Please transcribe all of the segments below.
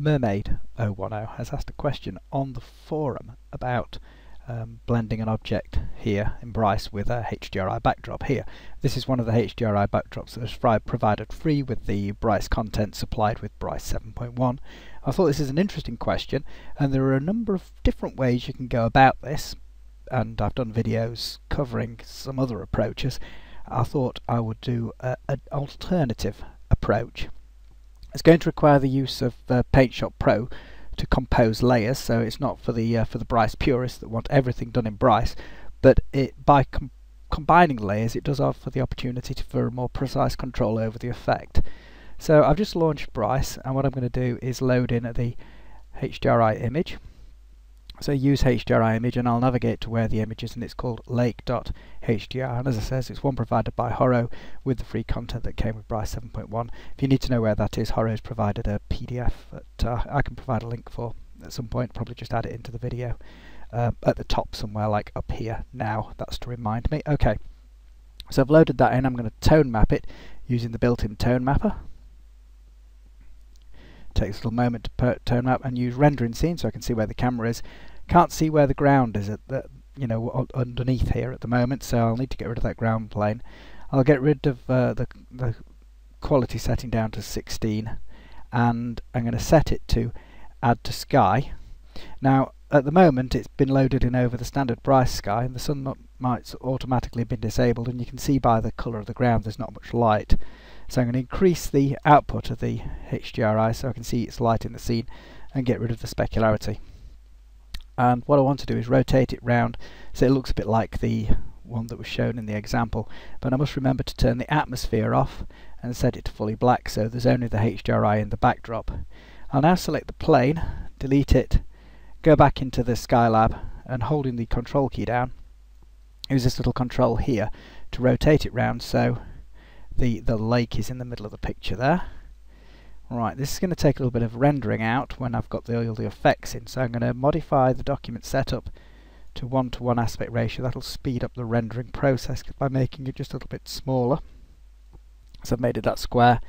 Mermaid010 has asked a question on the forum about um, blending an object here in Bryce with a HDRI backdrop here. This is one of the HDRI backdrops that is provided free with the Bryce content supplied with Bryce 7.1. I thought this is an interesting question and there are a number of different ways you can go about this and I've done videos covering some other approaches. I thought I would do an alternative approach it's going to require the use of uh, PaintShop Pro to compose layers, so it's not for the uh, for the Bryce purists that want everything done in Bryce, but it by com combining layers it does offer the opportunity to, for a more precise control over the effect. So I've just launched Bryce and what I'm going to do is load in the HDRI image so use HDRI image and I'll navigate to where the image is and it's called lake.hdr and as I says it's one provided by Horo with the free content that came with Bryce 7.1. If you need to know where that is, Horo's provided a PDF that uh, I can provide a link for at some point, probably just add it into the video uh, at the top somewhere like up here now, that's to remind me. Okay, so I've loaded that in, I'm going to tone map it using the built-in tone mapper. Takes a little moment to tone map and use rendering scene so I can see where the camera is can't see where the ground is at the, you know, underneath here at the moment, so I'll need to get rid of that ground plane. I'll get rid of uh, the, the quality setting down to 16 and I'm going to set it to add to sky. Now at the moment it's been loaded in over the standard Bryce sky and the sun might automatically been disabled and you can see by the colour of the ground there's not much light. So I'm going to increase the output of the HDRI so I can see it's light in the scene and get rid of the specularity and what I want to do is rotate it round so it looks a bit like the one that was shown in the example but I must remember to turn the atmosphere off and set it to fully black so there's only the HDRI in the backdrop. I'll now select the plane, delete it, go back into the Skylab and holding the control key down use this little control here to rotate it round so the, the lake is in the middle of the picture there Right, this is going to take a little bit of rendering out when I've got the, all the effects in, so I'm going to modify the document setup to 1 to 1 aspect ratio. That'll speed up the rendering process by making it just a little bit smaller. So I've made it that square,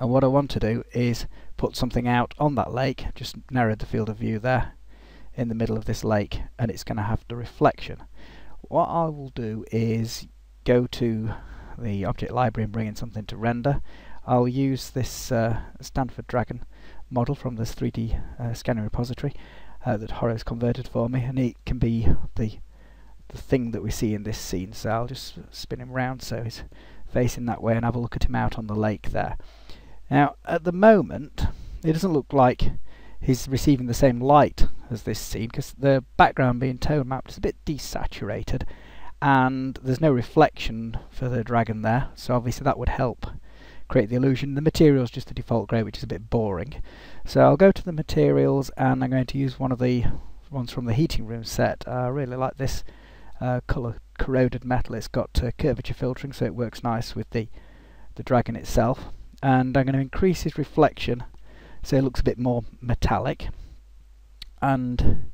and what I want to do is put something out on that lake, just narrowed the field of view there, in the middle of this lake, and it's going to have the reflection. What I will do is go to the object library and bring in something to render. I'll use this uh, Stanford Dragon model from this 3D uh, scanning repository uh, that Horo's converted for me and it can be the the thing that we see in this scene so I'll just spin him round so he's facing that way and have a look at him out on the lake there. Now at the moment it doesn't look like he's receiving the same light as this scene because the background being tone mapped is a bit desaturated and there's no reflection for the dragon there so obviously that would help create the illusion. The material is just the default grey, which is a bit boring. So I'll go to the materials and I'm going to use one of the ones from the heating room set. I really like this uh, colour corroded metal. It's got uh, curvature filtering so it works nice with the, the dragon itself. And I'm going to increase his reflection so it looks a bit more metallic. And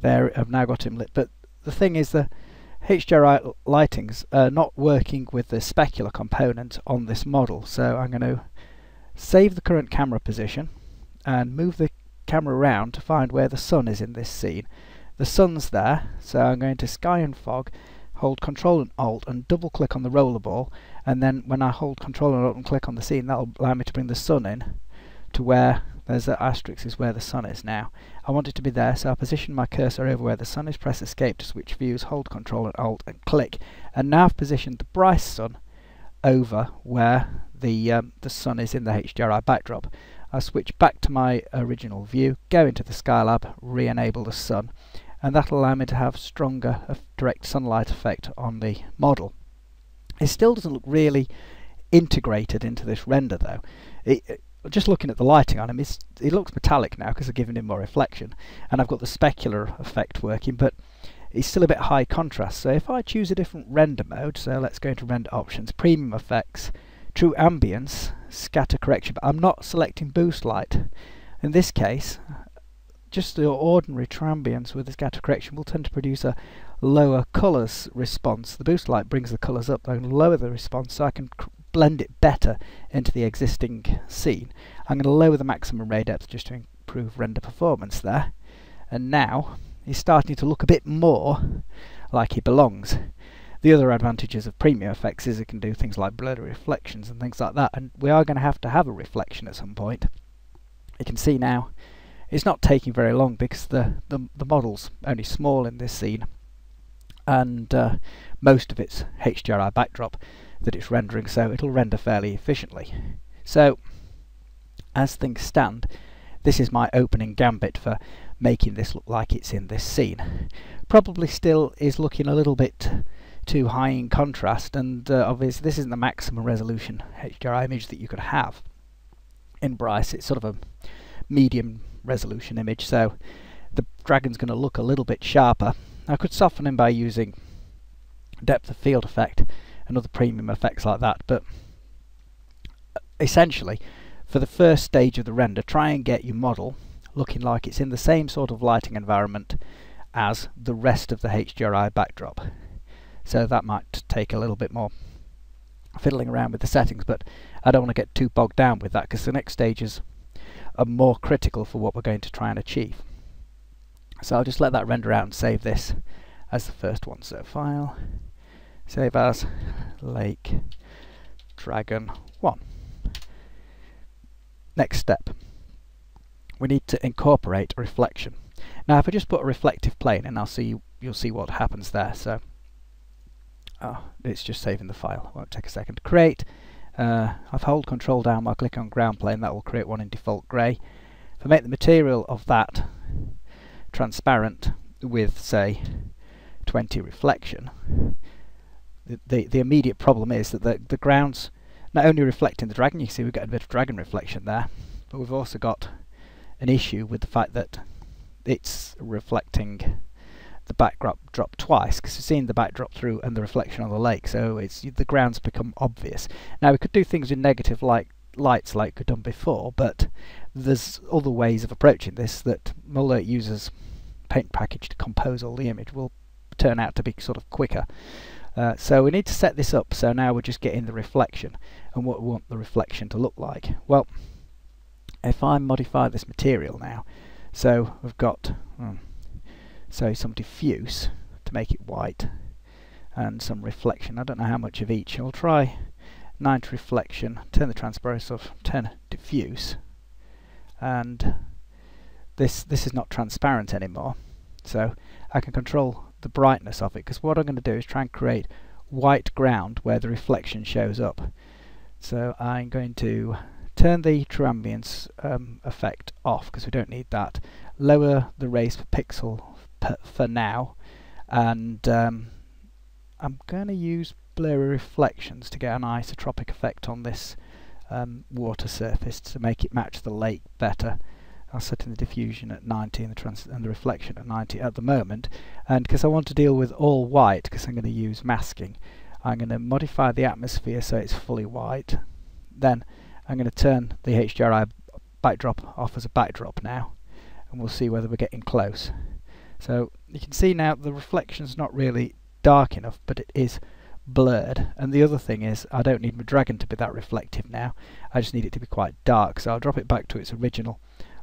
there I've now got him lit. But the thing is that HDRI lighting's uh, not working with the specular component on this model so I'm going to save the current camera position and move the camera around to find where the sun is in this scene. The sun's there so I'm going to sky and fog hold control and alt and double click on the rollerball and then when I hold control and alt and click on the scene that'll allow me to bring the sun in to where there's the asterisk is where the sun is now. I want it to be there, so I position my cursor over where the sun is, press escape to switch views, hold control and alt and click. And now I've positioned the Bryce sun over where the, um, the sun is in the HDRI backdrop. I switch back to my original view, go into the Skylab, re-enable the sun, and that'll allow me to have stronger direct sunlight effect on the model. It still doesn't look really integrated into this render though. It, just looking at the lighting on him, he looks metallic now because I've given him more reflection. And I've got the specular effect working, but he's still a bit high contrast. So if I choose a different render mode, so let's go into render options, premium effects, true ambience, scatter correction, but I'm not selecting boost light. In this case, just the ordinary ambience with the scatter correction will tend to produce a lower colours response. The boost light brings the colours up, and lower the response so I can blend it better into the existing scene. I'm going to lower the maximum ray depth just to improve render performance there. And now he's starting to look a bit more like he belongs. The other advantages of premium effects is it can do things like blurry reflections and things like that, and we are going to have to have a reflection at some point. You can see now it's not taking very long because the, the, the model's only small in this scene and uh, most of its HDRI backdrop that it's rendering, so it'll render fairly efficiently. So, as things stand, this is my opening gambit for making this look like it's in this scene. Probably still is looking a little bit too high in contrast, and uh, obviously this isn't the maximum resolution HDRI image that you could have in Bryce. It's sort of a medium resolution image, so the dragon's going to look a little bit sharper. I could soften him by using depth of field effect and other premium effects like that, but uh, essentially, for the first stage of the render, try and get your model looking like it's in the same sort of lighting environment as the rest of the HDRI backdrop. So that might take a little bit more fiddling around with the settings, but I don't want to get too bogged down with that because the next stages are more critical for what we're going to try and achieve. So I'll just let that render out and save this as the first one. So file, save as Lake Dragon 1. Next step, we need to incorporate reflection. Now if I just put a reflective plane and I'll see you'll see what happens there. So oh, it's just saving the file. Won't take a second to create. Uh, I've hold control down while click on ground plane. That will create one in default grey. If I make the material of that transparent with say 20 reflection, the, the, immediate problem is that the, the ground's not only reflecting the dragon, you see we've got a bit of dragon reflection there, but we've also got an issue with the fact that it's reflecting the backdrop drop twice because you're seeing the backdrop through and the reflection on the lake so it's the grounds become obvious. Now we could do things with negative light lights like we've done before but there's other ways of approaching this that Muller uses paint package to compose all the image will turn out to be sort of quicker uh, so we need to set this up so now we're just getting the reflection and what we want the reflection to look like well if I modify this material now so we've got hmm, so some diffuse to make it white and some reflection. I don't know how much of each. I'll try 90 reflection, turn the transparency off, turn diffuse and this this is not transparent anymore so I can control the brightness of it because what I'm going to do is try and create white ground where the reflection shows up so I'm going to turn the true um, effect off because we don't need that lower the rays per pixel for now and um, I'm going to use blurry reflections to get an isotropic effect on this um, water surface to make it match the lake better. I'll set in the diffusion at 90 and the, trans and the reflection at 90 at the moment and because I want to deal with all white because I'm going to use masking I'm going to modify the atmosphere so it's fully white then I'm going to turn the HDRI backdrop off as a backdrop now and we'll see whether we're getting close. So you can see now the reflection's not really dark enough, but it is blurred. And the other thing is, I don't need my dragon to be that reflective now. I just need it to be quite dark. So I'll drop it back to its original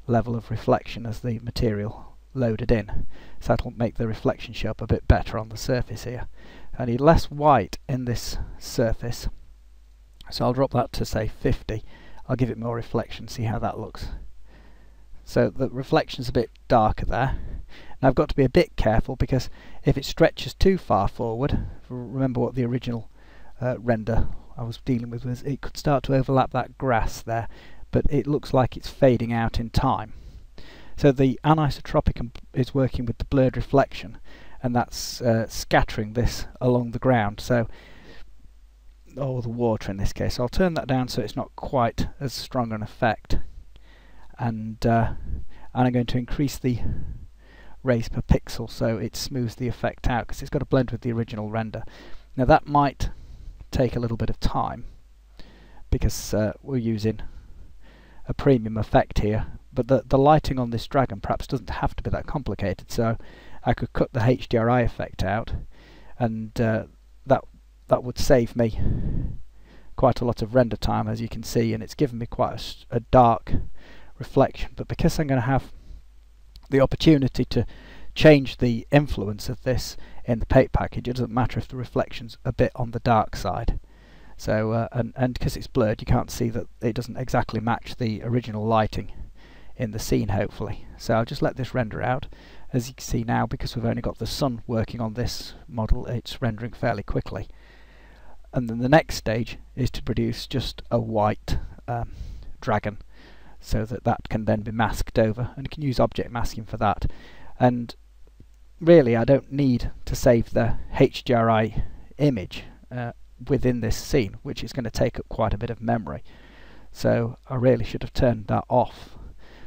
level of reflection as the material loaded in. So that'll make the reflection show up a bit better on the surface here. I need less white in this surface. So I'll drop that to say 50. I'll give it more reflection, see how that looks. So the reflection's a bit darker there. Now I've got to be a bit careful because if it stretches too far forward, remember what the original uh, render I was dealing with was it could start to overlap that grass there, but it looks like it's fading out in time. So the anisotropic is working with the blurred reflection and that's uh, scattering this along the ground. So or the water in this case. I'll turn that down so it's not quite as strong an effect and, uh, and I'm going to increase the rays per pixel so it smooths the effect out because it's got to blend with the original render. Now that might take a little bit of time because uh, we're using a premium effect here but the, the lighting on this dragon perhaps doesn't have to be that complicated so I could cut the HDRI effect out and uh, that that would save me quite a lot of render time as you can see and it's given me quite a, a dark reflection. But because I'm going to have the opportunity to change the influence of this in the paint package it doesn't matter if the reflection's a bit on the dark side so uh, and because it's blurred you can't see that it doesn't exactly match the original lighting in the scene hopefully. So I'll just let this render out. As you can see now because we've only got the sun working on this model it's rendering fairly quickly. And then the next stage is to produce just a white um, dragon so that that can then be masked over and can use object masking for that. And really I don't need to save the HDRI image uh, within this scene which is going to take up quite a bit of memory. So I really should have turned that off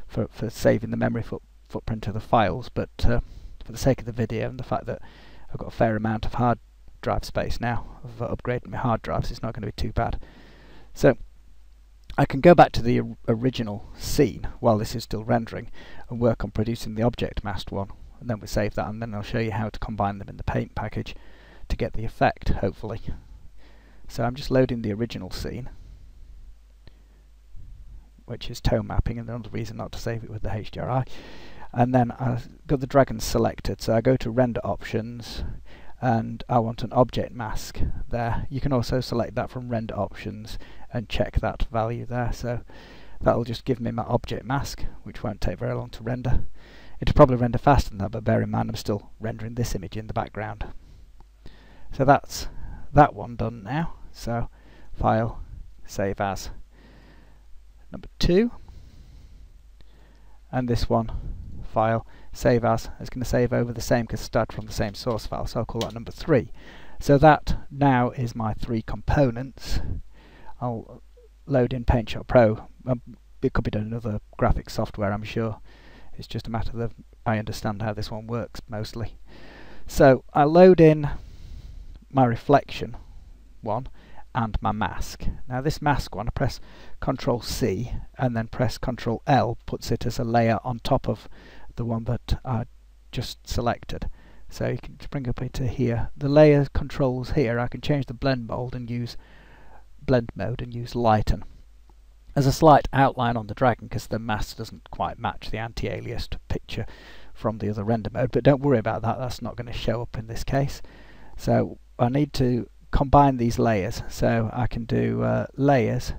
for, for saving the memory foot, footprint of the files but uh, for the sake of the video and the fact that I've got a fair amount of hard drive space now uh, upgrading my hard drives it's not going to be too bad. So I can go back to the original scene while this is still rendering and work on producing the object masked one and then we save that and then I'll show you how to combine them in the paint package to get the effect hopefully so I'm just loading the original scene which is tone mapping and another reason not to save it with the HDRI and then I've got the dragon selected so I go to render options and I want an object mask there. You can also select that from render options and check that value there. So that'll just give me my object mask which won't take very long to render. It'll probably render faster than that but bear in mind I'm still rendering this image in the background. So that's that one done now so file save as. Number two. And this one file save as is going to save over the same because start from the same source file so I'll call that number three. So that now is my three components. I'll load in PaintShop Pro. Um, it could be done in other graphic software I'm sure. It's just a matter of I understand how this one works mostly. So I load in my reflection one and my mask. Now this mask one, I press Control C and then press Control L puts it as a layer on top of the one that I just selected. So you can bring up into here. The layer controls here, I can change the blend mode and use blend mode and use lighten. There's a slight outline on the dragon because the mask doesn't quite match the anti-aliased picture from the other render mode, but don't worry about that, that's not going to show up in this case. So I need to combine these layers. So I can do uh, layers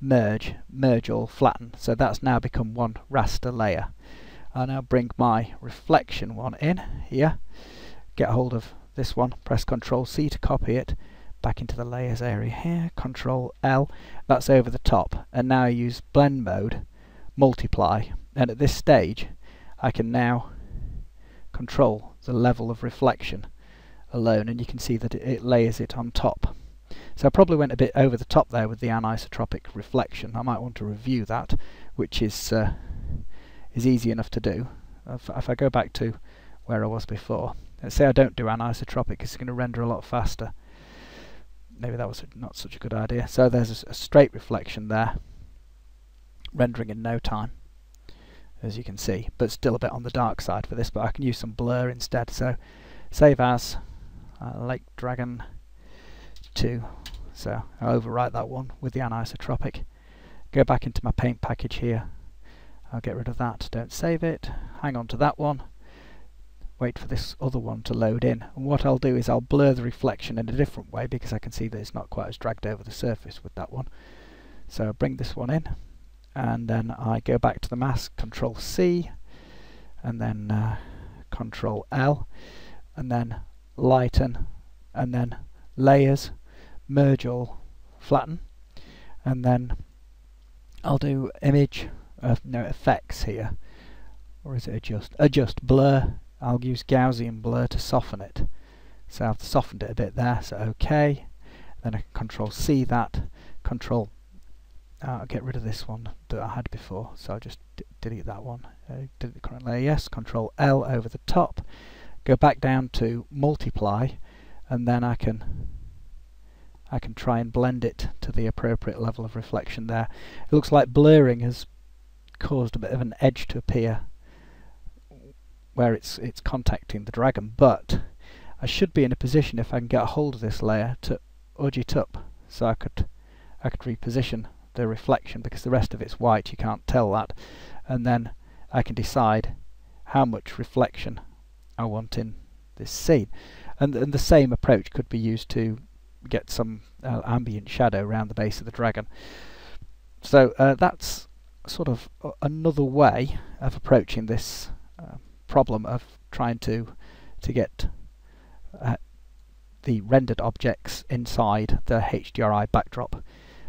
merge merge all flatten. So that's now become one raster layer. I'll now bring my reflection one in here. Get hold of this one. Press ctrl C to copy it. Back into the layers area here. Control L. That's over the top. And now I use blend mode multiply. And at this stage I can now control the level of reflection alone and you can see that it, it layers it on top. So I probably went a bit over the top there with the anisotropic reflection. I might want to review that, which is uh, is easy enough to do. If, if, I go back to where I was before, let's say I don't do anisotropic, it's going to render a lot faster. Maybe that was not such a good idea. So there's a, a straight reflection there, rendering in no time, as you can see, but still a bit on the dark side for this, but I can use some blur instead. So save as, uh, Lake Dragon 2 so I'll overwrite that one with the anisotropic. Go back into my paint package here. I'll get rid of that. Don't save it. Hang on to that one. Wait for this other one to load in. And what I'll do is I'll blur the reflection in a different way because I can see that it's not quite as dragged over the surface with that one. So bring this one in. And then I go back to the mask control C and then uh, control L and then lighten and then layers merge all flatten and then I'll do image uh, no effects here. Or is it adjust adjust blur? I'll use Gaussian blur to soften it. So I've softened it a bit there so okay. Then I can control C that control uh, I'll get rid of this one that I had before. So I'll just delete that one. Uh, delete the current layer yes. Control L over the top go back down to multiply and then I can I can try and blend it to the appropriate level of reflection there. It looks like blurring has caused a bit of an edge to appear where it's it's contacting the dragon but I should be in a position if I can get a hold of this layer to udge it up so I could I could reposition the reflection because the rest of it's white you can't tell that and then I can decide how much reflection I want in this scene and, and the same approach could be used to get some uh, ambient shadow around the base of the dragon so uh, that's sort of another way of approaching this uh, problem of trying to to get uh, the rendered objects inside the HDRI backdrop.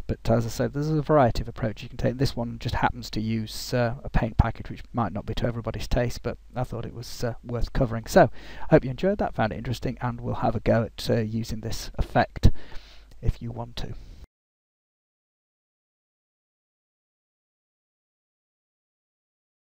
But as I said, there's a variety of approaches you can take. This one just happens to use uh, a paint package which might not be to everybody's taste, but I thought it was uh, worth covering. So, I hope you enjoyed that, found it interesting, and we'll have a go at uh, using this effect if you want to.